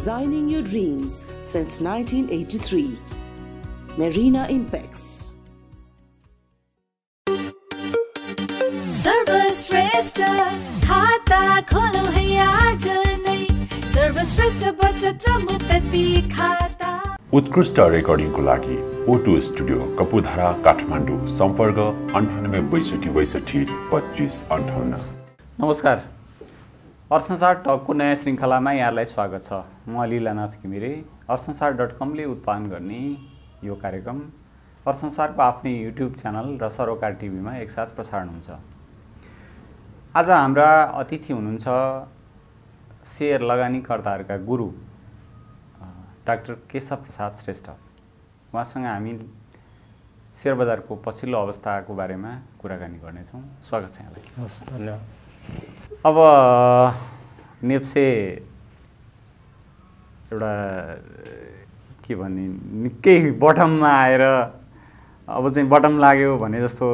designing your dreams since 1983. Marina Impex. सर्वश्रेष्ठ खाता खोलो है आज नै सर्वश्रेष्ठ बचत र मुक्ति खाता उत्कृष्ट रेकर्डिङको लागि ओटु स्टुडियो कपुधारा काठमाडौँ सम्पर्क अन्ठानब्बे बैसठी बैसठी पच्चिस अन्ठाउन्न नमस्कार अर्थसंसार टकको नयाँ श्रृङ्खलामा यहाँलाई स्वागत छ। म लीलानाथ घिमिरे। अर्थसंसार डट कमले उत्पादन गर्ने यो कार्यक्रम अर्थसंसारको आफ्नै युट्युब च्यानल र सरोकार टिभीमा एकसाथ प्रसारण हुन्छ। आज हाम्रा अतिथि हुनुहुन्छ सेयर लगानीकर्ताहरूका गुरु डाक्टर केशव प्रसाद श्रेष्ठ। उहाँसँग हामी सेयर बजारको पछिल्लो अवस्थाको बारेमा कुराकानी गर्नेछौँ। स्वागत छ यहाँलाई। हस् धन्यवाद। अब नेप्से एउटा के भन्ने निकै बटममा आएर अब चाहिँ बटम लाग्यो भने जस्तो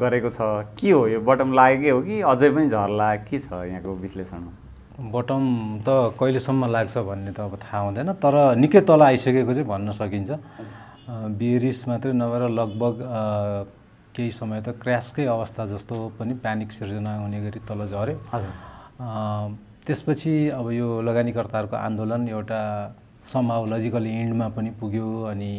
गरेको छ। के हो यो बटम लागेकै हो कि अझै पनि झर्ला? के छ यहाँको विश्लेषणमा बटम त कहिलेसम्म लाग्छ भन्ने त अब थाहा हुँदैन तर निकै तल आइसकेको चाहिँ भन्न सकिन्छ। बिरिस मात्रै नभएर लगभग केही समय त क्रासकै अवस्था जस्तो पनि प्यानिक सिर्जना हुने गरी तल झऱ्यो। त्यसपछि अब यो लगानीकर्ताहरूको आन्दोलन एउटा सम्भाव लजिकल इन्डमा पनि पुग्यो अनि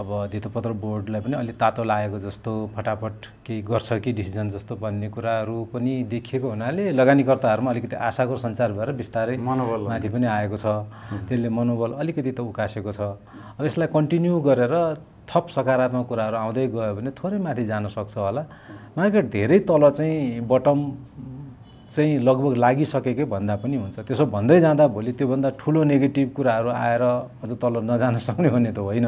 अब धितोपत्र बोर्डलाई पनि अलिक तातो लागेको जस्तो फटाफट केही गर्छ कि डिसिजन जस्तो भन्ने कुराहरू पनि देखिएको हुनाले लगानीकर्ताहरूमा अलिकति आशाको सञ्चार भएर बिस्तारै मनोबल माथि पनि आएको छ। त्यसले मनोबल अलिकति त उकासेको छ। अब यसलाई कन्टिन्यू गरेर थप सकारात्मक कुराहरू आउँदै गयो भने थोरै माथि जान सक्छ होला। मार्केट धेरै तल चाहिँ बटम चाहिँ लगभग लागिसकेकै भन्दा पनि हुन्छ। त्यसो भन्दै जाँदा भोलि त्योभन्दा ठुलो नेगेटिभ कुराहरू आएर अझ तल नजान सक्ने भन्ने त होइन।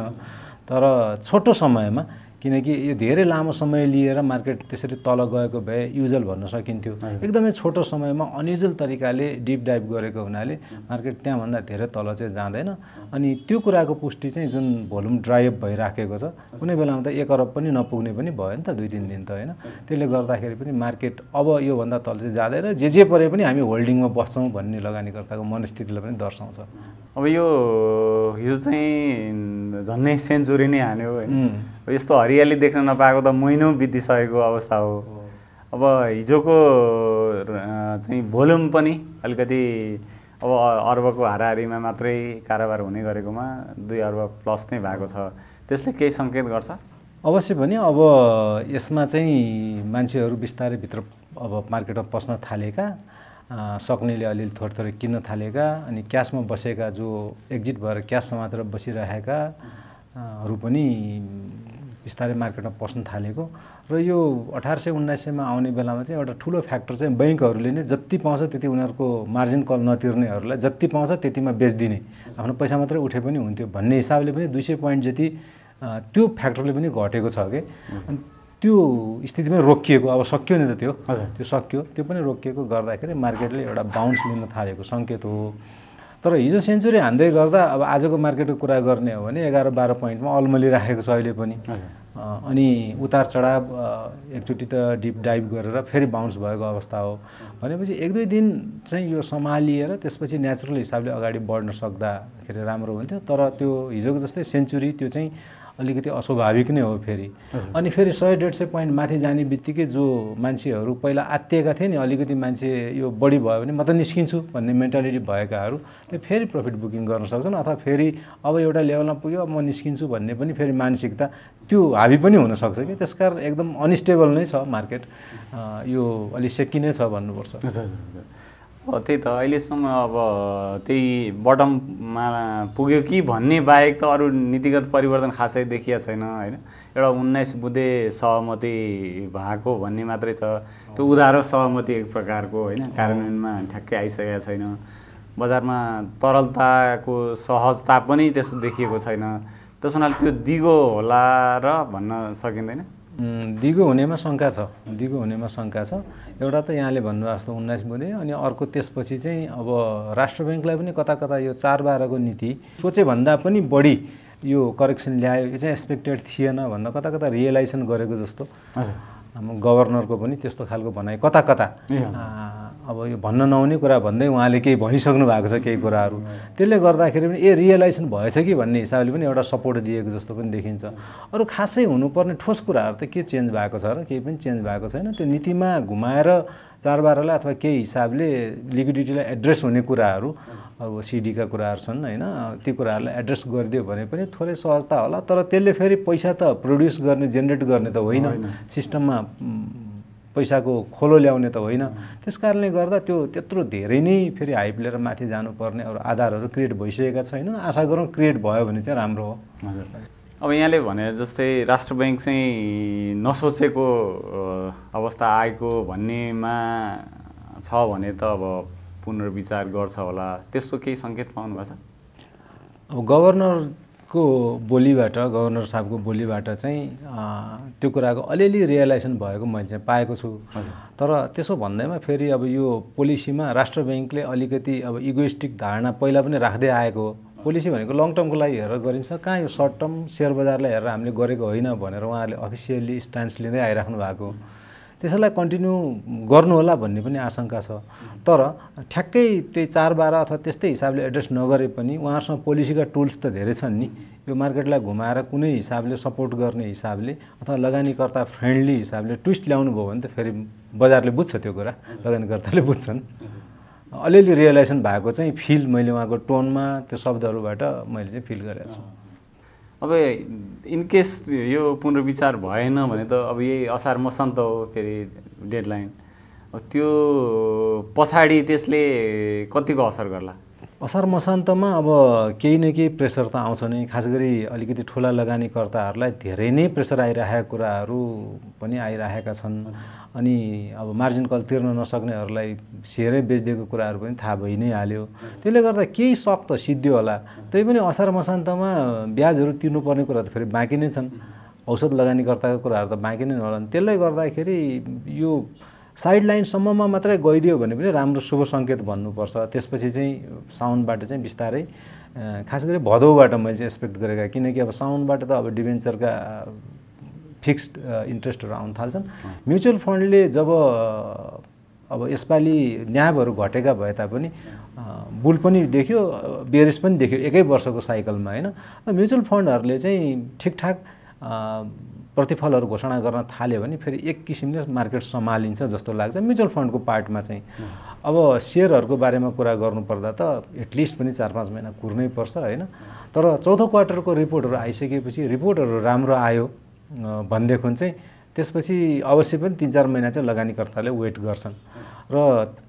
तर छोटो समयमा किनकि यो धेरै लामो समय लिएर मार्केट त्यसरी तल गएको भए युजल भन्न सकिन्थ्यो। एकदमै छोटो समयमा अनयुजल तरिकाले डिप डाइभ गरेको हुनाले मार्केट त्यहाँभन्दा धेरै तल चाहिँ जाँदैन। अनि त्यो कुराको पुष्टि चाहिँ जुन भोल्युम ड्राइअप भइराखेको छ कुनै बेलामा त एक अरब पनि नपुग्ने पनि भयो नि त दुई तिन दिन त होइन। त्यसले गर्दाखेरि पनि मार्केट अब योभन्दा तल चाहिँ जाँदैन। जे जे परे पनि हामी होल्डिङमा बस्छौँ भन्ने लगानीकर्ताको मनस्थितिलाई पनि दर्शाउँछ। अब यो हिजो चाहिँ झन्नै सेन्चुरी नै हान्यो होइन यस्तो हरियाली देख्न नपाएको त महिनौ बितिसकेको अवस्था हो। अब हिजोको चाहिँ भोल्युम पनि अलिकति अब अर्बको हाराहारीमा मात्रै कारोबार हुने गरेकोमा दुई अर्ब प्लस नै भएको छ। त्यसले केही सङ्केत गर्छ? अवश्य पनि अब यसमा चाहिँ मान्छेहरू बिस्तारै भित्र अब मार्केटमा पस्न थालेका सक्नेले अलिअलि थोरै थोरै किन्न थालेका अनि क्यासमा बसेका जो एक्जिट भएर क्यास समातेर बसिरहेका अ, हरू पनि बिस्तारै मार्केटमा पस्न थालेको र यो अठार सय उन्नाइस सयमा आउने बेलामा चाहिँ एउटा ठुलो फ्याक्टर चाहिँ बैङ्कहरूले नै जति पाउँछ त्यति उनीहरूको मार्जिन कल नतिर्नेहरूलाई जति पाउँछ त्यतिमा बेचिदिने। आफ्नो पैसा मात्रै उठे पनि हुन्थ्यो भन्ने हिसाबले पनि दुई सय पोइन्ट जति त्यो फ्याक्टरले पनि घटेको छ कि? अनि त्यो स्थितिमै रोकिएको अब सक्यो नि त त्यो। हजुर। त्यो सक्यो। त्यो पनि रोकिएको गर्दाखेरि मार्केटले एउटा बााउन्स लिन थालेको सङ्केत हो। तर हिजो सेन्चुरी हान्दै गर्दा अब आजको मार्केटको कुरा गर्ने हो भने एघार बाह्र पोइन्टमा अल्मलिराखेको छ अहिले पनि। अनि उतार चढाव एकचोटि त डिप डाइभ गरेर फेरि बााउन्स भएको अवस्था हो। भनेपछि एक दुई दिन चाहिँ यो सम्हालिएर त्यसपछि नेचुरल हिसाबले अगाडि बढ्न सक्दाखेरि राम्रो हुन्थ्यो। तर त्यो हिजोको जस्तै सेन्चुरी त्यो चाहिँ अलिकति अस्वाभाविक नै हो फेरि। अनि फेरि सय डेढ सय पोइन्ट माथि जाने बित्तिकै जो मान्छेहरू पहिला आत्तिएका थिए नि अलिकति मान्छे यो बढी भयो भने म त निस्किन्छु भन्ने मेन्टालिटी भएकाहरूले फेरि प्रफिट बुकिङ गर्न सक्छन् अथवा फेरि अब एउटा लेभलमा पुग्यो म निस्किन्छु भन्ने पनि फेरि मानसिकता त्यो हाबी पनि हुनसक्छ कि। त्यसकारण एकदम अनस्टेबल नै छ मार्केट। यो अलिक सेकी नै छ भन्नुपर्छ। त्यही त अहिलेसम्म अब त्यही बटममा पुग्यो कि भन्ने बाहेक त अरू नीतिगत परिवर्तन खासै देखिया छैन होइन? एउटा उन्नाइस बुधे सहमति भएको भन्ने मात्रै छ। त्यो उधारो सहमति एक प्रकारको होइन? कार्यान्वयनमा ठ्याक्कै आइसकेको छैन। बजारमा तरलताको सहजता पनि त्यस्तो देखिएको छैन। त्यस हुनाले त्यो दिगो होला र भन्न सकिँदैन। दिगो हुनेमा शङ्का छ। दिगो हुनेमा शङ्का छ। एउटा त यहाँले भन्नुभएको जस्तो उन्नाइस बुधे अनि अर्को त्यसपछि चाहिँ अब राष्ट्र ब्याङ्कलाई पनि कता कता यो चार बाह्रको नीति सोचे भन्दा पनि बढी यो करेक्सन ल्यायो यो चाहिँ एक्सपेक्टेड थिएन भन्न कता कता रियलाइजेसन गरेको जस्तो। हाम्रो गभर्नरको पनि त्यस्तो खालको भनाइ कता कता। अब यो भन्न नहुने कुरा भन्दै उहाँले केही भनिसक्नु भएको छ केही कुराहरू। त्यसले गर्दाखेरि पनि ए रियलाइजेसन भएछ कि भन्ने हिसाबले पनि एउटा सपोर्ट दिएको जस्तो पनि देखिन्छ। अरू खासै हुनुपर्ने ठोस कुराहरू त के चेन्ज भएको छ र केही पनि चेन्ज भएको छैन। त्यो नीतिमा घुमाएर चाडबाडलाई अथवा केही हिसाबले लिक्विडिटीलाई एड्रेस हुने कुराहरू अब सिडीका कुराहरू छन् होइन ती कुराहरूलाई एड्रेस गरिदियो भने पनि थोरै सहजता होला। तर त्यसले फेरि पैसा त प्रड्युस गर्ने जेनेरेट गर्ने त होइन। सिस्टममा पैसाको खोलो ल्याउने त होइन। त्यस कारणले गर्दा त्यो त्यत्रो धेरै नै फेरि हाइप लिएर माथि जानुपर्ने अरू आधारहरू क्रिएट भइसकेका छैनन्। आशा गरौँ क्रिएट भयो भने चाहिँ राम्रो हो। हजुर। अब यहाँले भने जस्तै राष्ट्र ब्याङ्क चाहिँ नसोचेको अवस्था आएको भन्नेमा छ भने त अब पुनर्विचार गर्छ होला। त्यस्तो केही सङ्केत पाउनु भएको छ? अब गभर्नर को बोलीबाट गभर्नर साहबको बोलीबाट चाहिँ त्यो कुराको अलिअलि रियलाइजेसन भएको मैले चाहिँ पाएको छु। तर त्यसो भन्दैमा फेरि अब यो पोलिसीमा राष्ट्र ब्याङ्कले अलिकति अब इगोइस्टिक धारणा पहिला पनि राख्दै आएको पोलिसी भनेको लङ टर्मको लागि हेरेर गरिन्छ कहाँ यो सर्ट टर्म सेयर बजारलाई हेरेर हामीले गरेको होइन भनेर उहाँहरूले अफिसियल्ली स्ट्यान्स लिँदै आइराख्नु भएको त्यसैलाई कन्टिन्यू गर्नु होला भन्ने पनि आशंका छ। तर ठ्याक्कै त्यही चार बाह्र अथवा त्यस्तै हिसाबले एड्रेस नगरे पनि उहाँहरूसँग पोलिसीका टुल्स त धेरै छन् नि। यो मार्केटलाई घुमाएर कुनै हिसाबले सपोर्ट गर्ने हिसाबले अथवा लगानीकर्ता फ्रेन्डली हिसाबले ट्विस्ट ल्याउनु भयो भने त फेरि बजारले बुझ्छ त्यो कुरा लगानीकर्ताले बुझ्छन्। अलिअलि रियलाइजेसन भएको चाहिँ फिल मैले उहाँको टोनमा त्यो शब्दहरूबाट मैले चाहिँ फिल गरेको छु। अब इनकेस यो पुनर्विचार भएन भने त अब यही असार मसान्त हो फेरि डेडलाइन त्यो पछाडि त्यसले कतिको असर गर्ला? असार मसान्तमा अब केही न केही प्रेसर त आउँछ नै। खास गरी अलिकति ठुला लगानीकर्ताहरूलाई धेरै नै प्रेसर आइरहेका कुराहरू पनि आइरहेका छन्। अनि अब मार्जिन कल तिर्न नसक्नेहरूलाई सेयरै बेचिदिएको कुराहरू पनि थाहा भइ नै हाल्यो। त्यसले गर्दा केही सक त सिद्धियो होला। त्यही पनि असार मसान्तमा ब्याजहरू तिर्नुपर्ने कुरा त फेरि बाँकी नै छन्। औषध लगानीकर्ताको कुराहरू त बाँकी नै होला त्यसले गर्दाखेरि यो साइड लाइनसम्ममा मात्रै गइदियो भने पनि राम्रो शुभ सङ्केत भन्नुपर्छ। त्यसपछि चाहिँ साउन्डबाट चाहिँ बिस्तारै खास गरी भदौबाट मैले चाहिँ एक्सपेक्ट गरेका। किनकि अब साउन्डबाट त अब डिभेन्चरका फिक्स्ड इन्ट्रेस्टहरू आउन थाल्छन्। म्युचुअल फन्डले जब अब यसपालि न्याबहरू घटेका भए तापनि बुल पनि देख्यो बेरिस पनि देख्यो एकै वर्षको साइकलमा होइन? म्युचुअल फन्डहरूले चाहिँ ठिकठाक प्रतिफलहरू घोषणा गर्न थाल्यो भने फेरि एक किसिमले मार्केट सम्हालिन्छ जस्तो लाग्छ म्युचुअल फन्डको पार्टमा चाहिँ। अब सेयरहरूको बारेमा कुरा गर्नुपर्दा त एटलिस्ट पनि चार पाँच महिना कुर्नै पर्छ होइन? तर चौथो क्वार्टरको रिपोर्टहरू आइसकेपछि रिपोर्टहरू राम्रो आयो। भनेदेखि चाहिँ त्यसपछि अवश्य पनि तिन चार महिना चाहिँ लगानीकर्ताले वेट गर्छन्। र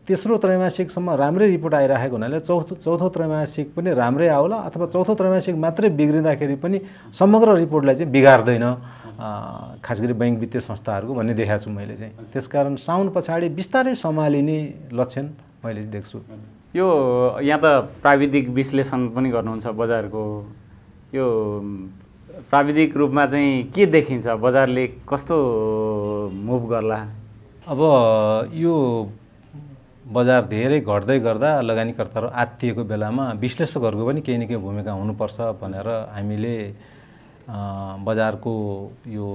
तेस्रो त्रैमासिकसम्म राम्रै रिपोर्ट आइरहेको हुनाले चौथो चौथो त्रैमासिक पनि राम्रै आउला अथवा चौथो त्रैमासिक मात्रै बिग्रिँदाखेरि पनि समग्र रिपोर्टलाई चाहिँ बिगार्दैन खास गरी बैङ्क वित्तीय संस्थाहरूको भन्ने देखाएको छु मैले चाहिँ। त्यसकारण साउन पछाडि बिस्तारै सम्हालिने लक्षण मैले देख्छु। यो यहाँ त प्राविधिक विश्लेषण पनि गर्नुहुन्छ बजारको। यो प्राविधिक रूपमा चाहिँ के देखिन्छ? बजारले कस्तो मुभ गर्ला? अब यो बजार धेरै घट्दै गर्दा लगानीकर्ताहरू आत्तिएको बेलामा विश्लेषकहरूको पनि केही न केही भूमिका हुनुपर्छ भनेर हामीले बजारको यो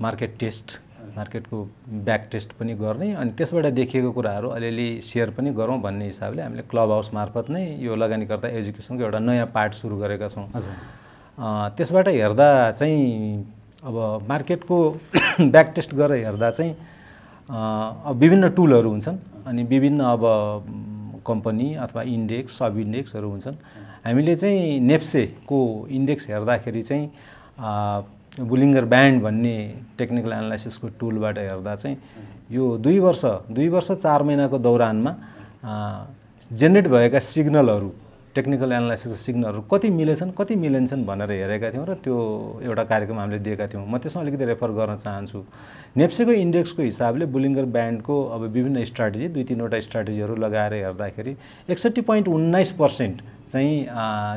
मार्केट टेस्ट मार्केटको ब्याक टेस्ट पनि गर्ने अनि त्यसबाट देखिएको कुराहरू अलिअलि सेयर पनि गरौँ भन्ने हिसाबले हामीले क्लब हाउस मार्फत नै यो लगानीकर्ता एजुकेसनको एउटा नयाँ पार्ट सुरु गरेका छौँ। त्यसबाट हेर्दा चाहिँ अब मार्केटको ब्याक टेस्ट गरेर हेर्दा चाहिँ अब विभिन्न टुलहरू हुन्छन् अनि विभिन्न अब कम्पनी अथवा इन्डेक्स सब इन्डेक्सहरू हुन्छन्। हामीले चाहिँ नेप्सेको इन्डेक्स हेर्दाखेरि चाहिँ बुलिङ्गर ब्यान्ड भन्ने टेक्निकल एनालाइसिसको टुलबाट हेर्दा चाहिँ यो दुई वर्ष दुई वर्ष चार महिनाको दौरानमा जेनेरेट भएका सिग्नलहरू टेक्निकल एनालाइसिसको सिग्नलहरू कति मिलेछन् कति मिलेन्छन् भनेर हेरेका थियौँ र त्यो एउटा कार्यक्रम हामीले दिएका थियौँ। म त्यसमा अलिकति रेफर गर्न चाहन्छु। नेप्सेको इन्डेक्सको हिसाबले बुलिङ्गर ब्यान्डको अब विभिन्न स्ट्राटेजी दुई तिनवटा स्ट्राटेजीहरू लगाएर हेर्दाखेरि एकसट्ठी पोइन्ट उन्नाइस पर्सेन्ट चाहिँ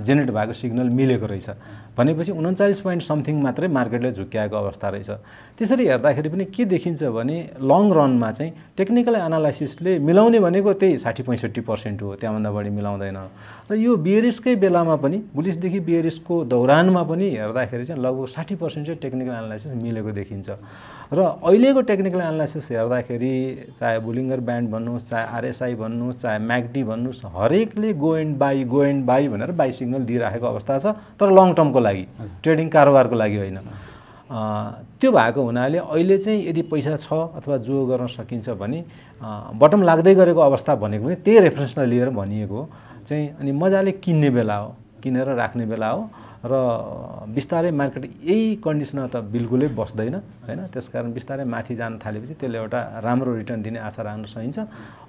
जेनेरेट भएको सिग्नल मिलेको रहेछ। भनेपछि उन्चालिस पोइन्ट समथिङ मात्रै मार्केटले झुक्क्याएको अवस्था रहेछ। त्यसरी हेर्दाखेरि पनि के देखिन्छ भने लङ रनमा चाहिँ टेक्निकल एनालाइसिसले मिलाउने भनेको त्यही साठी पैँसठी पर्सेन्ट हो। त्यहाँभन्दा बढी मिलाउँदैन। र यो बियरिसकै बेलामा पनि बुलिसदेखि बियरिसको दौरानमा पनि हेर्दाखेरि चाहिँ लगभग साठी पर्सेन्ट चाहिँ टेक्निकल एनालाइसिस मिलेको देखिन्छ। र अहिलेको टेक्निकल एनालाइसिस हेर्दाखेरि चाहे बुलिङ्गर ब्यान्ड भन्नुहोस् चाहे आरएसआई भन्नुहोस् चाहे म्याकडी भन्नुहोस् हरेकले go and buy go and buy भनेर बाई सिग्नल दिइराखेको अवस्था छ तर लङ टर्मको लागि ट्रेडिङ कारोबारको लागि होइन। त्यो भएको हुनाले अहिले चाहिँ यदि पैसा छ अथवा जो गर्न सकिन्छ भने बटम लाग्दै गरेको अवस्था भनेको पनि त्यही रेफरेन्सलाई लिएर भनिएको हो। चाहिँ अनि मजाले किन्ने बेला हो किनेर राख्ने बेला हो र बिस्तारै मार्केट यही कन्डिसनमा त बिल्कुलै बस्दैन होइन? त्यसकारण बिस्तारै माथि जान थालेपछि त्यसले एउटा राम्रो रिटर्न दिने आशा राख्न सकिन्छ।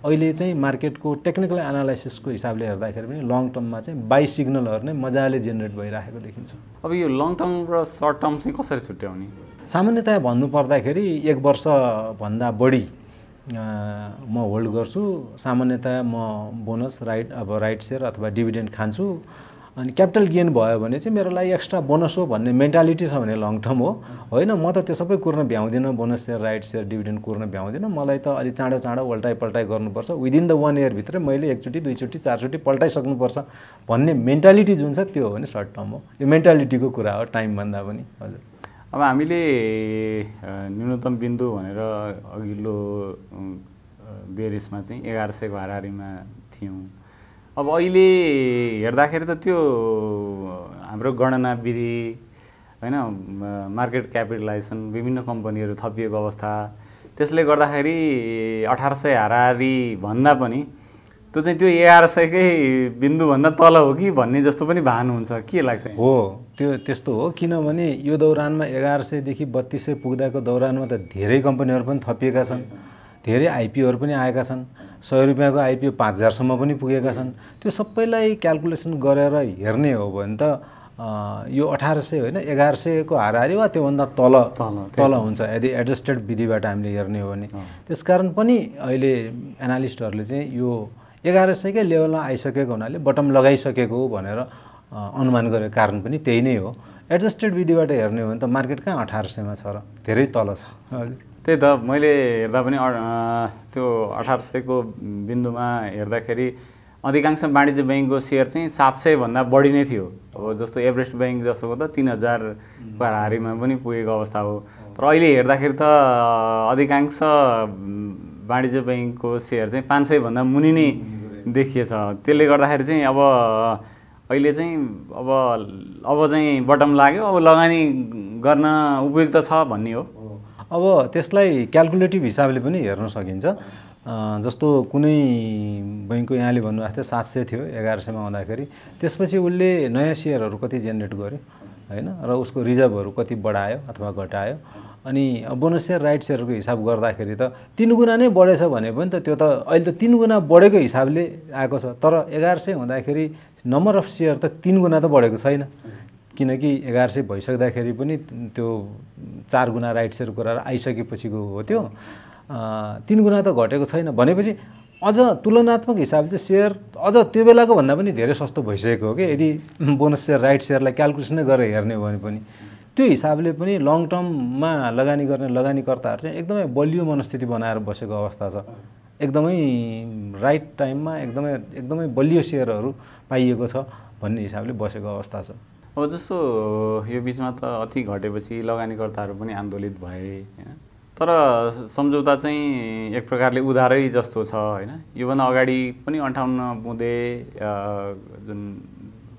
अहिले चाहिँ मार्केटको टेक्निकल एनालाइसिसको हिसाबले हेर्दाखेरि पनि लङ टर्ममा चाहिँ बाई सिग्नलहरू नै मजाले जेनेरेट भइरहेको देखिन्छ। अब यो लङ टर्म र सर्ट टर्म चाहिँ कसरी छुट्याउने? सामान्यतया भन्नुपर्दाखेरि एक वर्षभन्दा बढी म होल्ड गर्छु। सामान्यतया म बोनस राइट अब राइट सेयर अथवा डिभिडेन्ड खान्छु। अनि क्यापिटल गेन भयो भने चाहिँ मेरो लागि एक्स्ट्रा बोनस हो भन्ने मेन्टालिटी छ भने लङ टर्म हो। होइन म त त्यो सबै कुर्न भ्याउँदिनँ bonus share right share dividend कुर्न भ्याउँदिनँ। मलाई त अलिक चाँडो चाँडो उल्टाइ पल्टाइ गर्नुपर्छ विदिन द वान इयरभित्रै मैले एकचोटि दुईचोटि चारचोटि पल्टाइसक्नुपर्छ भन्ने मेन्टालिटी जुन छ त्यो हो भने सर्ट टर्म हो। यो मेन्टालिटीको कुरा हो टाइमभन्दा पनि। हजुर। अब हामीले न्यूनतम बिन्दु भनेर अघिल्लो बेरिसमा चाहिँ एघार सयको हाराहारीमा थियौँ। अब अहिले हेर्दाखेरि त त्यो हाम्रो गणना विधि होइन मार्केट क्यापिटलाइजेसन विभिन्न कम्पनीहरू थपिएको अवस्था त्यसले गर्दाखेरि अठार सय हाराहारी भन्दा पनि त्यो चाहिँ त्यो एघार सयकै बिन्दुभन्दा तल हो कि भन्ने जस्तो पनि भान हुन्छ। के लाग्छ हो त्यो त्यस्तो हो किनभने यो दौरानमा एघार सयदेखि बत्तिस सय पुग्दाको दौरानमा त धेरै कम्पनीहरू पनि थपिएका छन् धेरै आइपिओहरू पनि आएका छन् सय रुपियाँको आइपिओ पाँच हजारसम्म पनि पुगेका छन्। त्यो सबैलाई क्यालकुलेसन गरेर हेर्ने हो भने त यो अठार सय होइन एघार सयको हाराहारी वा त्योभन्दा तल तल हुन्छ यदि एडजस्टेड विधिबाट हामीले हेर्ने हो भने। त्यसकारण पनि अहिले एनालिस्टहरूले चाहिँ यो एघार सयकै लेभलमा आइसकेको हुनाले बटम लगाइसकेको हो भनेर अनुमान गरेको कारण पनि त्यही नै हो। एडजस्टेड विधिबाट हेर्ने हो भने त मार्केट कहाँ अठार सयमा छ र धेरै तल छ। त्यही त मैले हेर्दा पनि त्यो अठार सयको बिन्दुमा हेर्दाखेरि अधिकांश वाणिज्य ब्याङ्कको सेयर चाहिँ सात सयभन्दा बढी नै थियो। अब जस्तो एभरेस्ट ब्याङ्क जस्तोको त तिन हजारको हारीमा पनि पुगेको अवस्था हो। तर अहिले हेर्दाखेरि त अधिकांश वाणिज्य ब्याङ्कको सेयर चाहिँ पाँच सयभन्दा मुनि नै देखिएछ। त्यसले गर्दाखेरि चाहिँ अब अहिले चाहिँ अब अब चाहिँ बटम लाग्यो। अब लगानी गर्न उपयुक्त छ भन्ने हो। अब त्यसलाई क्यालकुलेटिभ हिसाबले पनि हेर्न सकिन्छ। जस्तो कुनै बैङ्कको यहाँले भन्नुभएको थियो सात सय थियो एघार सयमा आउँदाखेरि। त्यसपछि उसले नयाँ सेयरहरू कति जेनेरेट गर्यो होइन? र उसको रिजर्भहरू कति बढायो अथवा घटायो? अनि बोनस सेयर राइट सेयरको हिसाब गर्दाखेरि त तिन गुणा नै बढेछ भने पनि त त्यो त अहिले त तिन गुणा बढेको हिसाबले आएको छ। तर एघार सय हुँदाखेरि नम्बर अफ सेयर त तिन गुणा त बढेको छैन। किनकि एघार सय भइसक्दाखेरि पनि त्यो चार गुणा राइट सेयर कुरा आइसकेपछिको हो त्यो। तिन गुणा त घटेको छैन। भनेपछि अझ तुलनात्मक हिसाबले चाहिँ सेयर अझ त्यो बेलाको भन्दा पनि धेरै सस्तो भइसकेको हो कि। यदि बोनस सेयर राइट सेयरलाई क्यालकुलेसनै गरेर हेर्ने हो भने पनि। त्यो हिसाबले पनि लङ टर्ममा लगानी गर्ने लगानीकर्ताहरू चाहिँ एकदमै बलियो मनस्थिति बनाएर बसेको अवस्था छ। एकदमै राइट टाइममा एकदमै एकदमै बलियो सेयरहरू पाइएको छ भन्ने हिसाबले बसेको अवस्था छ। अब जस्तो यो बिचमा त अति घटेपछि लगानीकर्ताहरू पनि आन्दोलित भए होइन? तर सम्झौता चाहिँ एक प्रकारले उधारै जस्तो छ होइन? योभन्दा अगाडि पनि अन्ठाउन्न बुँदे जुन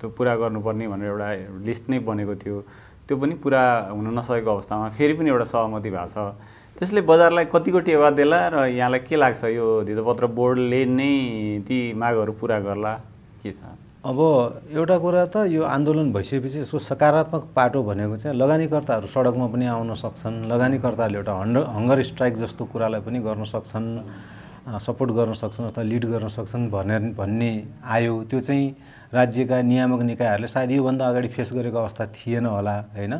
त्यो पुरा गर्नुपर्ने भनेर एउटा लिस्ट नै बनेको थियो। त्यो पनि पुरा हुन नसकेको अवस्थामा फेरि पनि एउटा सहमति भएको छ। त्यसले बजारलाई कतिको टेवा देला र यहाँलाई के लाग्छ? यो धितोपत्र बोर्डले नै ती मागहरू पुरा गर्ला के छ? अब एउटा कुरा त यो आन्दोलन भइसकेपछि यसको सकारात्मक पाटो भनेको चाहिँ लगानीकर्ताहरू सडकमा पनि आउन सक्छन् लगानीकर्ताहरूले एउटा हन्ड हङ्गर स्ट्राइक जस्तो कुरालाई पनि गर्न सक्छन् सपोर्ट गर्न सक्छन् अथवा लिड गर्न सक्छन् भनेर भन्ने आयो। त्यो चाहिँ राज्यका नियामक निकायहरूले सायद योभन्दा अगाडि फेस गरेको अवस्था थिएन होला होइन?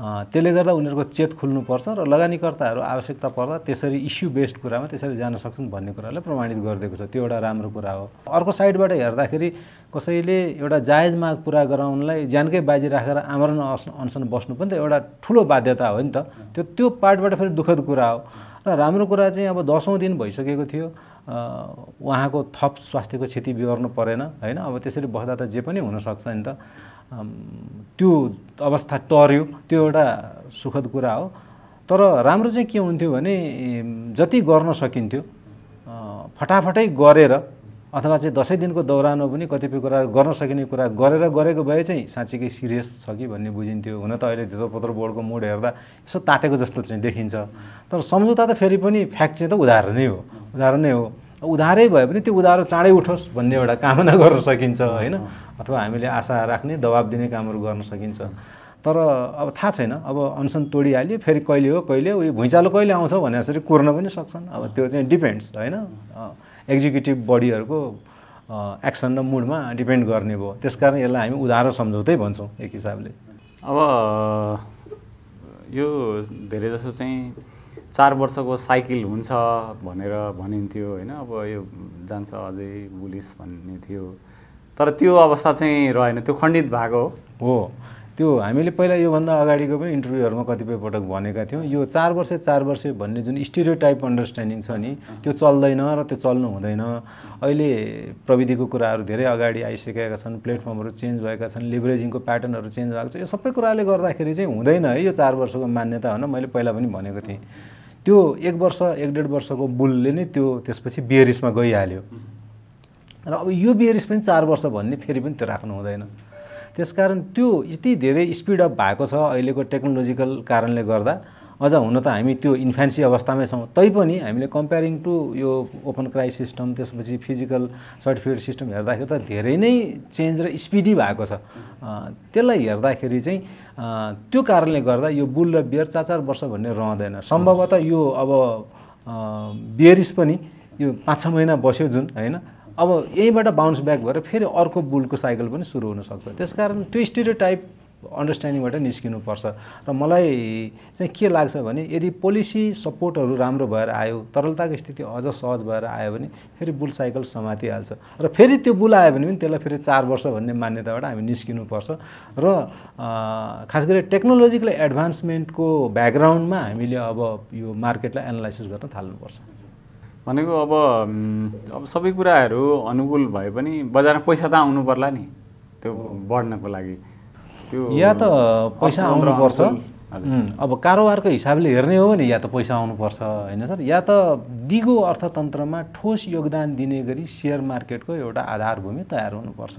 त्यसले गर्दा उनीहरूको चेत खुल्नुपर्छ र लगानीकर्ताहरू आवश्यकता पर्दा त्यसरी इस्यु बेस्ड कुरामा त्यसरी जान सक्छन् भन्ने कुरालाई प्रमाणित गरिदिएको छ। त्यो एउटा राम्रो कुरा हो। अर्को साइडबाट हेर्दाखेरि कसैले एउटा जायज माग पुरा गराउनलाई ज्यानकै बाजी राखेर आमरण अनसन बस्नु पनि त एउटा ठुलो बाध्यता हो नि त। त्यो त्यो पार्टबाट फेरि दुःखद कुरा हो। र राम्रो कुरा चाहिँ अब दसौँ दिन भइसकेको थियो उहाँको थप स्वास्थ्यको क्षति बिहोर्नु परेन होइन? अब त्यसरी बस्दा त जे पनि हुनसक्छ नि त। त्यो अवस्था टर्यो त्यो एउटा सुखद कुरा हो। तर राम्रो चाहिँ के हुन्थ्यो भने जति गर्न सकिन्थ्यो फटाफटै गरेर अथवा चाहिँ दसैँ दिनको दौरानमा पनि कतिपय कुरा गर्न सकिने कुरा गरेर गरेको भए चाहिँ साँच्चीकै सिरियस छ कि भन्ने बुझिन्थ्यो। हुन त अहिले धितोपत्र बोर्डको मोड हेर्दा यसो तातेको जस्तो चाहिँ देखिन्छ। तर सम्झौता त फेरि पनि फ्याक्ट चाहिँ त उदाहरण नै हो। उदाहरण नै हो। उधारै भए पनि त्यो उधारो चाँडै उठोस् भन्ने एउटा कामना गर्न सकिन्छ होइन? अथवा हामीले आशा राख्ने दबाब दिने कामहरू गर्न सकिन्छ। तर अब थाहा छैन। अब अनसन तोडिहाल्यो फेरि कहिले हो कहिले उयो भुइँचालो कहिले आउँछ भने जसरी कुर्न पनि सक्छन्। अब त्यो चाहिँ डिपेन्ड्स होइन? एक्जिक्युटिभ बडीहरूको एक्सन र मुडमा डिपेन्ड गर्ने भयो। त्यसकारण यसलाई हामी उधारो सम्झौतै भन्छौँ एक हिसाबले। अब यो धेरै जसो चाहिँ चार वर्षको साइकल हुन्छ भनेर भनिन्थ्यो होइन? अब यो जान्छ अझै बुलिस भन्ने थियो। तर त्यो अवस्था चाहिँ रहेन त्यो खण्डित भएको हो। त्यो हामीले पहिला योभन्दा अगाडिको पनि इन्टरभ्यूहरूमा कतिपय पटक भनेका थियौँ। यो चार वर्ष चार वर्ष भन्ने जुन स्टिरियो टाइप अन्डरस्ट्यान्डिङ छ नि त्यो चल्दैन र त्यो चल्नु हुँदैन। अहिले प्रविधिको कुराहरू धेरै अगाडि आइसकेका छन् प्लेटफर्महरू चेन्ज भएका छन् लिभरेजिङको प्याटर्नहरू चेन्ज भएको छ। यो सबै कुराले गर्दाखेरि चाहिँ हुँदैन है यो चार वर्षको मान्यता होइन मैले पहिला पनि भनेको थिएँ। त्यो एक वर्ष एक डेढ वर्षको बुलले नै त्यो त्यसपछि बियरिसमा गइहाल्यो। र अब यो बियरिस पनि चार वर्ष भन्ने फेरि पनि त्यो राख्नु हुँदैन। त्यसकारण त्यो यति धेरै स्पिड अप भएको छ अहिलेको टेक्नोलोजिकल कारणले गर्दा अझ हुन त हामी त्यो इन्फ्यान्सी अवस्थामै छौँ। तैपनि हामीले कम्पेरिङ टु यो ओपन क्राई सिस्टम त्यसपछि फिजिकल सर्टिफिकेट सिस्टम हेर्दाखेरि त धेरै नै चेन्ज र स्पिडी भएको छ। त्यसलाई हेर्दाखेरि चाहिँ त्यो कारणले गर्दा यो बुल र बियर चार चार वर्ष भन्ने रहँदैन। सम्भवतः यो अब बियरिस पनि यो पाँच छ महिना बस्यो जुन होइन? अब यहीँबाट बााउन्स ब्याक भएर फेरि अर्को बुलको साइकल पनि सुरु हुनसक्छ त्यसकारण त्यो स्टिरियो टाइप अन्डरस्ट्यान्डिङबाट निस्किनुपर्छ। र मलाई चाहिँ के लाग्छ भने यदि पोलिसी सपोर्टहरू राम्रो भएर आयो तरलताको स्थिति अझ सहज भएर आयो भने फेरि बुल साइकल समातिहाल्छ। र फेरि त्यो बुल आयो भने पनि त्यसलाई फेरि चार वर्ष भन्ने मान्यताबाट हामी निस्किनुपर्छ। र खास गरी टेक्नोलोजिकल एडभान्समेन्टको ब्याकग्राउन्डमा हामीले अब यो मार्केटलाई एनालाइसिस गर्न थाल्नुपर्छ। भनेको अब अब सबै कुराहरू अनुकूल भए पनि बजारमा पैसा त आउनु पर्ला नि त्यो बढ्नको लागि। त्यो या त पैसा आउनुपर्छ अब कारोबारको हिसाबले हेर्ने हो भने या त पैसा आउनुपर्छ होइन सर? या त दिगो अर्थतन्त्रमा ठोस योगदान दिने गरी सेयर मार्केटको एउटा आधारभूमि तयार हुनुपर्छ।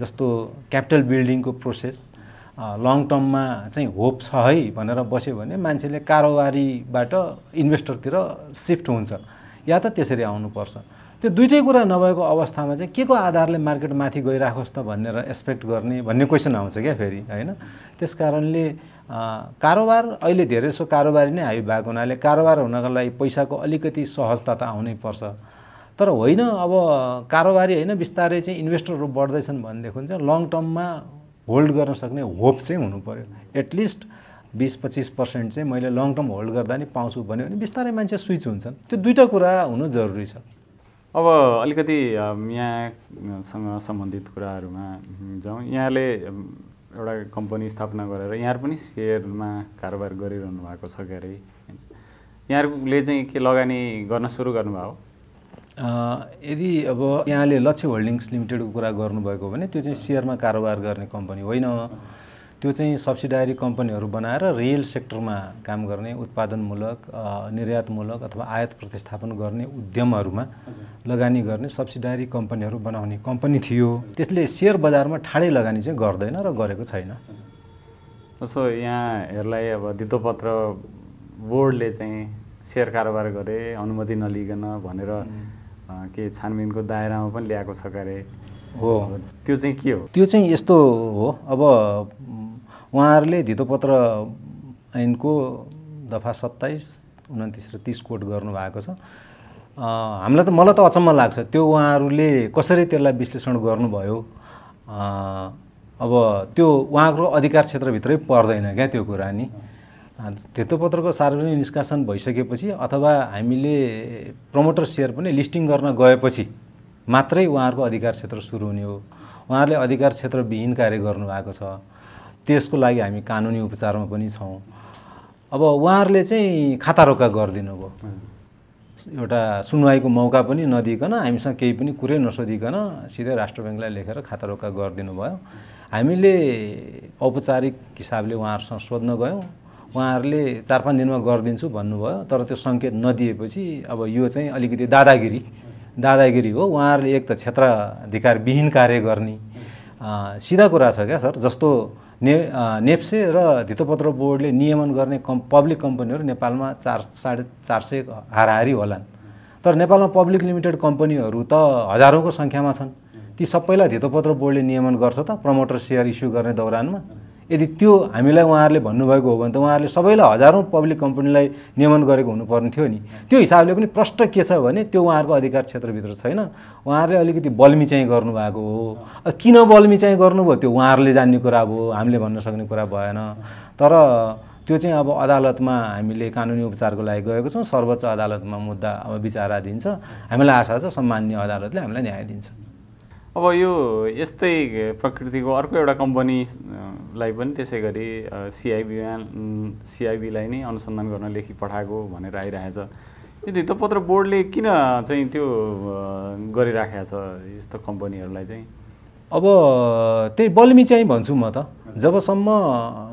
जस्तो क्यापिटल बिल्डिङको प्रोसेस लङ टर्ममा चाहिँ होप छ है भनेर बस्यो भने मान्छेले कारोबारीबाट इन्भेस्टरतिर सिफ्ट हुन्छ। या त त्यसरी आउनुपर्छ। त्यो दुइटै कुरा नभएको अवस्थामा चाहिँ के को आधारले मार्केट माथि गइराखोस् त भनेर एक्सपेक्ट गर्ने भन्ने क्वेसन आउँछ क्या फेरि होइन? त्यस कारणले कारोबार अहिले धेरै जसो कारोबारी नै हाबी भएको हुनाले कारोबार हुनको लागि पैसाको अलिकति सहजता त आउनै पर्छ। तर होइन अब कारोबारी होइन बिस्तारै चाहिँ इन्भेस्टरहरू बढ्दैछन् भनेदेखि चाहिँ लङ टर्ममा होल्ड गर्न सक्ने होप चाहिँ हुनु पऱ्यो एटलिस्ट बिस पच्चिस पर्सेन्ट चाहिँ मैले लङ टर्म होल्ड गर्दा नि पाउँछु भन्यो भने बिस्तारै मान्छे स्विच हुन्छन्। त्यो दुइटा कुरा हुनु जरुरी छ। अब अलिकति यहाँसँग सम्बन्धित कुराहरूमा जाउँ। यहाँले एउटा कम्पनी स्थापना गरेर यहाँहरू पनि सेयरमा कारोबार गरिरहनु भएको छ क्यारे? यहाँहरूले चाहिँ के लगानी गर्न सुरु गर्नुभयो? यदि अब यहाँले लक्ष्य होल्डिङ्स लिमिटेडको कुरा गर्नुभएको भने त्यो चाहिँ सेयरमा कारोबार गर्ने कम्पनी होइन। त्यो चाहिँ सब्सिडारी कम्पनीहरू बनाएर रियल सेक्टरमा काम गर्ने उत्पादनमूलक निर्यातमूलक अथवा आयात प्रतिस्थापन गर्ने उद्यमहरूमा लगानी गर्ने सब्सिडारी कम्पनीहरू बनाउने कम्पनी थियो। त्यसले सेयर बजारमा ठाडै लगानी चाहिँ गर्दैन र गरेको छैन। जस्तो यहाँहरूलाई अब धितोपत्र बोर्डले चाहिँ सेयर कारोबार गरे अनुमति नलिकन भनेर के छानबिनको दायरामा पनि ल्याएको छ क्यारे हो। त्यो चाहिँ के हो? त्यो चाहिँ यस्तो हो। अब उहाँहरूले धितोपत्र ऐनको दफा सत्ताइस उन्तिस र तिस कोट गर्नुभएको छ। हामीलाई त मलाई त अचम्म लाग्छ। त्यो उहाँहरूले कसरी त्यसलाई विश्लेषण गर्नुभयो? अब त्यो उहाँको अधिकार क्षेत्रभित्रै पर्दैन क्या त्यो कुरा नि। धितोपत्रको सार्वजनिक निष्कासन भइसकेपछि अथवा हामीले प्रमोटर सेयर पनि लिस्टिङ गर्न गएपछि मात्रै उहाँहरूको अधिकार क्षेत्र सुरु हुने हो। उहाँहरूले अधिकार क्षेत्रविहीन कार्य गर्नुभएको छ। त्यसको लागि हामी कानुनी उपचारमा पनि छौँ। अब उहाँहरूले चाहिँ खाता रोका गरिदिनु भयो। एउटा सुनवाईको मौका पनि नदिइकन हामीसँग केही पनि कुरै नसोधिकन सिधै राष्ट्र ब्याङ्कलाई लेखेर खाता रोका गरिदिनु भयो। हामीले औपचारिक हिसाबले उहाँहरूसँग सोध्न गयौँ। उहाँहरूले चार पाँच दिनमा गरिदिन्छु भन्नुभयो तर त्यो सङ्केत नदिएपछि अब यो चाहिँ अलिकति दादागिरी दादागिरी हो। उहाँहरूले एक त क्षेत्राधिकारविहीन कार्य गर्ने। सिधा कुरा छ क्या सर जस्तो ने नेप्से र धितोपत्र बोर्डले नियमन गर्ने कम् पब्लिक कम्पनीहरू नेपालमा चार साढे चार सय हाराहारी होलान्। तर नेपालमा पब्लिक लिमिटेड कम्पनीहरू त हजारौँको सङ्ख्यामा छन्। ती सबैलाई धितोपत्र बोर्डले नियमन गर्छ त प्रमोटर सेयर इस्यु गर्ने दौरानमा। यदि त्यो हामीलाई उहाँहरूले भन्नुभएको हो भने त उहाँहरूले सबैलाई हजारौँ पब्लिक कम्पनीलाई नियमन गरेको हुनुपर्ने थियो नि। त्यो हिसाबले पनि प्रष्ट के छ भने त्यो उहाँहरूको अधिकार क्षेत्रभित्र छैन। उहाँहरूले अलिकति बल्मी चाहिँ गर्नुभएको हो। किन बल्मी चाहिँ गर्नुभयो त्यो उहाँहरूले जान्ने कुरा भयो हामीले भन्न सक्ने कुरा भएन। तर त्यो चाहिँ अब अदालतमा हामीले कानुनी उपचारको लागि गएको छौँ। सर्वोच्च अदालतमा मुद्दा अब विचाराधीन छ। हामीलाई आशा छ सम्मान्य अदालतले हामीलाई न्याय दिन्छ। अब यो यस्तै प्रकृतिको अर्को एउटा कम्पनीलाई पनि त्यसै गरी सिआइबीमा सिआइबीलाई नै अनुसन्धान गर्न लेखी पठाएको भनेर आइरहेछ। यो धितोपत्र बोर्डले किन चाहिँ त्यो गरिराखेको छ यस्तो कम्पनीहरूलाई चाहिँ? अब त्यही बल्मी चाहिँ भन्छु म त। जबसम्म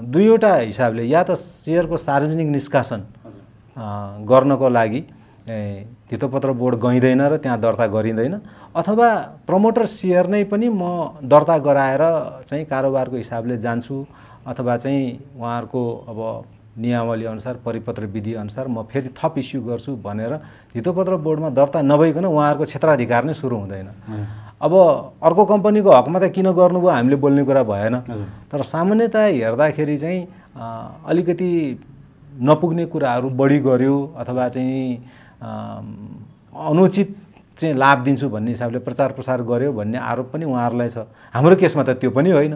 दुईवटा हिसाबले या त सेयरको सार्वजनिक निष्कासन गर्नको लागि धितोपत्र बोर्ड गइँदैन र त्यहाँ दर्ता गरिँदैन। अथवा प्रमोटर सेयर नै पनि म दर्ता गराएर चाहिँ कारोबारको हिसाबले जान्छु अथवा चाहिँ उहाँहरूको अब नियमावली अनुसार परिपत्र विधि अनुसार म फेरि थप इस्यु गर्छु भनेर धितोपत्र बोर्डमा दर्ता नभइकन उहाँहरूको क्षेत्राधिकार नै सुरु हुँदैन। अब अर्को कम्पनीको हकमा त किन गर्नुभयो हामीले बोल्ने कुरा भएन। तर सामान्यतया हेर्दाखेरि चाहिँ अलिकति नपुग्ने कुराहरू बढी गर्यो अथवा चाहिँ अनुचित चाहिँ लाभ दिन्छु भन्ने हिसाबले प्रचार प्रसार गर्यो भन्ने आरोप पनि उहाँहरूलाई छ। हाम्रो केसमा त त्यो पनि होइन।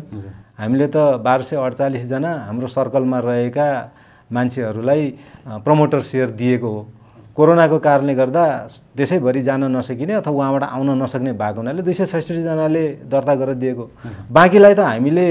हामीले त बाह्र सय अडचालिसजना हाम्रो सर्कलमा रहेका मान्छेहरूलाई प्रमोटर सेयर दिएको हो। कोरोनाको कारणले गर्दा देशैभरि जान नसकिने अथवा उहाँबाट आउन नसक्ने भएको हुनाले दुई सय छैसठीजनाले दर्ता गरेर दिएको। बाँकीलाई त हामीले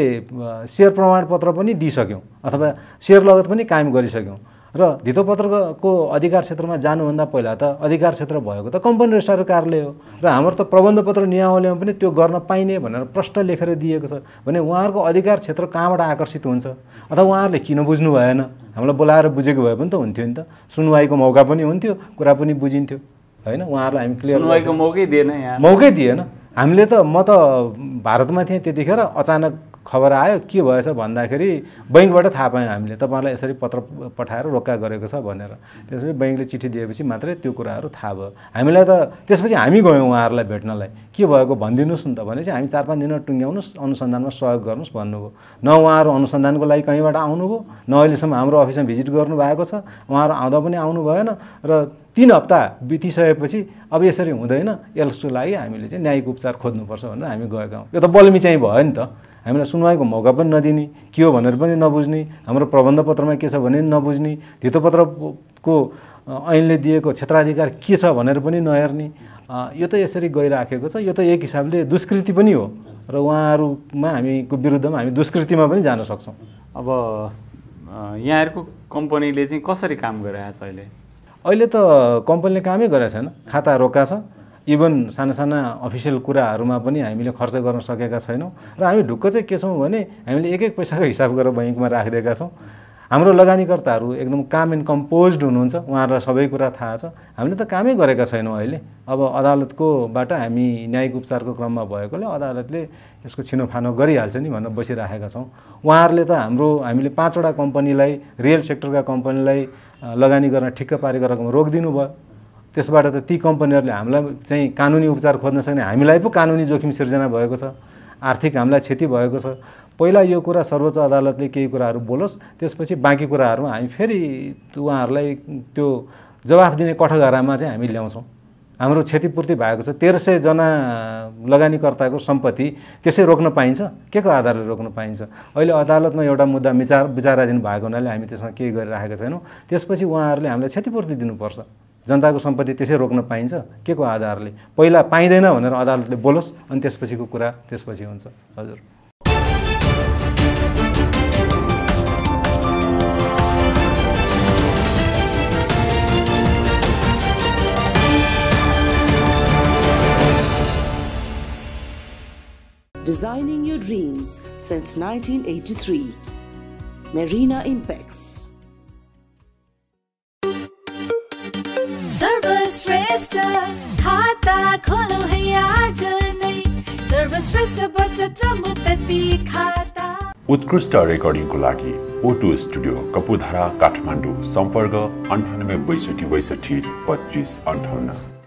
सेयर प्रमाणपत्र पनि दिइसक्यौँ अथवा सेयर लगत पनि कायम गरिसक्यौँ। र धितोपत्रको अधिकार क्षेत्रमा जानुभन्दा पहिला त अधिकार क्षेत्र भएको त कम्पनी रजिस्ट्रार कार्यालय हो। र हाम्रो त प्रबन्धपत्र नियमावलीमा पनि त्यो गर्न पाइने भनेर प्रष्ट लेखेर दिएको छ भने उहाँहरूको अधिकार क्षेत्र कहाँबाट आकर्षित हुन्छ? अथवा उहाँहरूले किन बुझ्नु भएन? हामीलाई बोलाएर बुझेको भए पनि त हुन्थ्यो नि त। सुनवाईको मौका पनि हुन्थ्यो कुरा पनि बुझिन्थ्यो। होइन? उहाँहरूलाई हामी क्लियर सुनवाईको मौकै दिएन मौकै दिएन। हामीले त म त भारतमा थिएँ त्यतिखेर अचानक खबर आयो के भएछ भन्दाखेरि बैङ्कबाट थाहा पायौँ हामीले। तपाईँलाई यसरी पत्र पठाएर रोक्का गरेको छ भनेर। त्यसपछि बैङ्कले चिठी दिएपछि मात्रै त्यो कुराहरू थाहा भयो। हामीलाई त त्यसपछि हामी गयौँ उहाँहरूलाई भेट्नलाई। के भएको भनिदिनुहोस् न त। भनेपछि हामी चार पाँच दिन टुङ्ग्याउनुहोस् अनुसन्धानमा सहयोग गर्नुहोस् भन्नुभयो। न उहाँहरू अनुसन्धानको लागि कहीँबाट आउनुभयो न अहिलेसम्म हाम्रो अफिसमा भिजिट गर्नु भएको छ। उहाँहरू आउँदा पनि आउनु भएन र तिन हप्ता बितिसकेपछि अब यसरी हुँदैन। यसको लागि हामीले चाहिँ न्यायिक उपचार खोज्नुपर्छ भनेर हामी गएका हौँ। यो त बल्मी चाहिँ भयो नि त। हामीलाई सुनवाईको मौका पनि नदिने के हो भनेर पनि नबुझ्ने हाम्रो प्रबन्ध पत्रमा के छ भने पनि नबुझ्ने धितोपत्रको ऐनले दिएको क्षेत्राधिकार के छ भनेर पनि नहेर्ने यो त यसरी गइराखेको छ। यो त एक हिसाबले दुष्कृति पनि हो र उहाँहरूमा हामीको विरुद्धमा हामी दुष्कृतिमा पनि जान सक्छौँ। अब यहाँहरूको कम्पनीले चाहिँ कसरी काम गरिरहेछ अहिले? अहिले त कम्पनीले कामै गरेको छैन। खाता रोका छ। इभन साना साना अफिसियल कुराहरूमा पनि हामीले खर्च गर्न सकेका छैनौँ। र हामी ढुक्क चाहिँ के छौँ भने हामीले एक एक पैसाको हिसाब गरेर बैङ्कमा राखिदिएका छौँ। हाम्रो लगानीकर्ताहरू एकदम काम एन्ड कम्पोज हुनुहुन्छ उहाँहरूलाई सबै कुरा थाहा छ। हामीले त कामै गरेका छैनौँ अहिले। अब अदालतकोबाट हामी न्यायिक उपचारको क्रममा भएकोले अदालतले यसको छिनोफानो गरिहाल्छ नि भनेर बसिराखेका छौँ। उहाँहरूले त हाम्रो हामीले पाँचवटा कम्पनीलाई रियल सेक्टरका कम्पनीलाई लगानी गर्न ठिक्क पारेको रकम रोकिदिनु भयो। त्यसबाट त ती कम्पनीहरूले हामीलाई चाहिँ कानुनी उपचार खोज्न सक्ने हामीलाई पो कानुनी जोखिम सिर्जना भएको छ आर्थिक हामीलाई क्षति भएको छ। पहिला यो कुरा सर्वोच्च अदालतले केही कुराहरू बोलोस् त्यसपछि बाँकी कुराहरूमा हामी फेरि उहाँहरूलाई त्यो जवाफ दिने कठघरामा चाहिँ हामी ल्याउँछौँ। हाम्रो क्षतिपूर्ति भएको छ तेह्र सयजना लगानीकर्ताको सम्पत्ति त्यसै रोक्न पाइन्छ। के को आधारले रोक्न पाइन्छ? अहिले अदालतमा एउटा मुद्दा विचार विचाराधीन भएको हुनाले हामी त्यसमा केही गरिराखेका छैनौँ। त्यसपछि उहाँहरूले हामीलाई क्षतिपूर्ति दिनुपर्छ। जनताको सम्पत्ति त्यसै रोक्न पाइन्छ के को आधारले पहिला पाइँदैन भनेर अदालतले बोलोस् अनि त्यसपछिको कुरा त्यसपछि हुन्छ हजुर Designing your dreams since 1983. Marina Impex. सर्वश्रेष्ठ खाता है आज नै। सर्वश्रेष्ठ बचत खाता उत्कृष्ट रेकर्डिङको लागि ओटो स्टुडियो कपुधारा काठमाडौँ सम्पर्क अन्ठानब्बे बैसठी बैसठी पच्चिस अन्ठाउन्न।